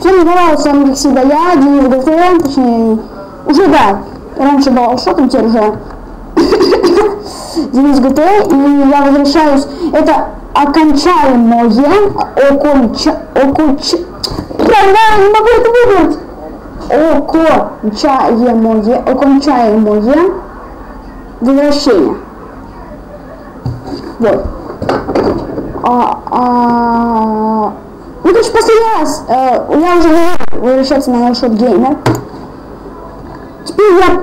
Всем здорово, с вами, как всегда, я, Денис ГТ, точнее, уже, да, раньше был шотом, теперь уже Денис ГТ, и я возвращаюсь, это окончаемое, оконча, оконч... Правда, не могу это выбрать. Окончаемое, окончаемое возвращение. Вот. А, а, ну, короче, последний раз э, я уже возвращаться на Shot Gamer. Теперь я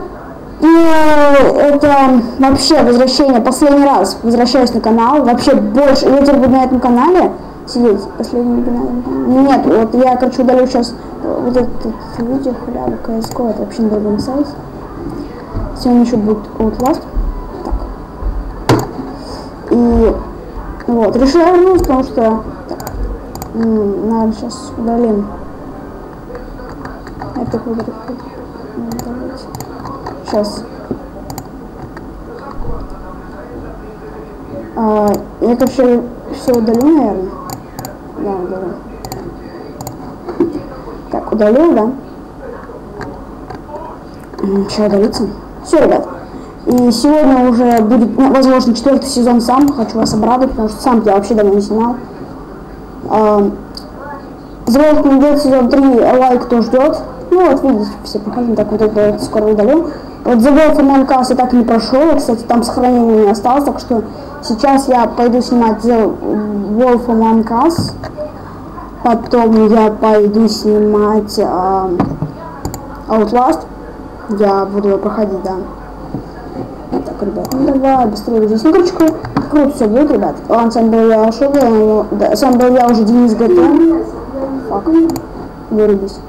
э, это вообще возвращение, последний раз возвращаюсь на канал. Вообще больше, я теперь буду на этом канале сидеть. Последний канал. Нет, вот я, короче, удалю сейчас э, вот этот видео халяву CSGO, это вообще на другом сайте. Сегодня еще будет Outlast. Так. И вот, решил вернуться, потому что Наверное, сейчас удалим. Это куда Сейчас. А, это все, все удалю, наверное. Да, удалю. Так, удалил, да? Что удалиться? Все, ребят. И сегодня уже будет, ну, возможно, четвертый сезон сам. Хочу вас обрадовать, потому что сам я вообще давно не снимал. Звезд идет сезон 3, лайк кто ждет. Ну вот видите, все показаны, так вот это скоро удалю. Вот Among Us я так и не прошел, кстати, там сохранение не осталось, так что сейчас я пойду снимать Wolf Among Us. Потом я пойду снимать э, Outlast. Я буду проходить, да. Так, ребят, ну давай, быстрее. Ну, короче, круто все будет, ребят. Ладно, с вами был я Шоу, да, с вами был я уже Денис ГТ. Фак. Вырубись.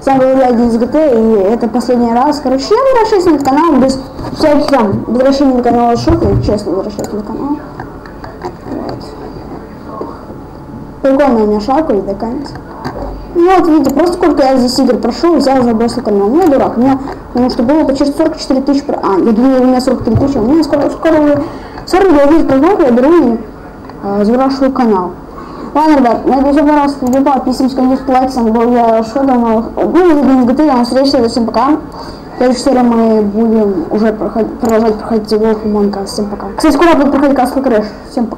С вами был я, Денис ГТ, и это последний раз. Короче, я возвращаюсь на канал без всяких там возвращений на канал шуток, честно возвращаюсь на канал. Вот. У меня шапка и до конца. Вот, видите, просто сколько я здесь игр прошел, взял забросил канал. Ну, я дурак, у меня, потому что было почти 44 тысячи, а, я думаю, у меня 43 тысячи, у меня скоро, скоро уже 49 тысяч просмотров, я беру и э, забрасываю канал. Ладно, ребят, надеюсь, вам понравилось видео, подписываемся, конечно, лайк, с вами был я, Шода, ну, видим ГТ, до встречи, всем пока. В следующей серии мы будем уже проходить, продолжать проходить Wolf Among Us, всем пока. Кстати, скоро будет проходить Castle Crash, всем пока.